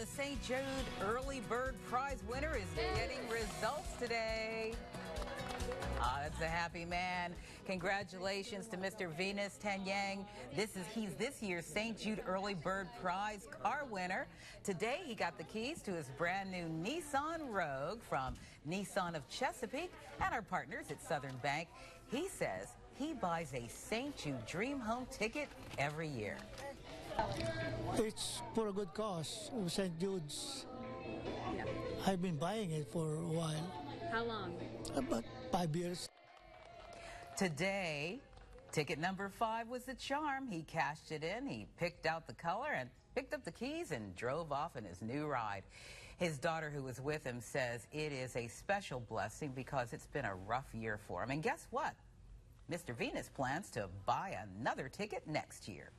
the St. Jude Early Bird Prize winner is getting results today. Ah, that's a happy man. Congratulations to Mr. Venus Tanyang. This is he's this year's St. Jude Early Bird Prize car winner. Today he got the keys to his brand new Nissan Rogue from Nissan of Chesapeake and our partners at Southern Bank. He says he buys a St. Jude Dream Home ticket every year. It's for a good cause, St. Jude's. I've been buying it for a while, How long? about five years. Today, ticket number five was the charm. He cashed it in, he picked out the color and picked up the keys and drove off in his new ride. His daughter, who was with him, says it is a special blessing because it's been a rough year for him. And guess what? Mr. Venus plans to buy another ticket next year.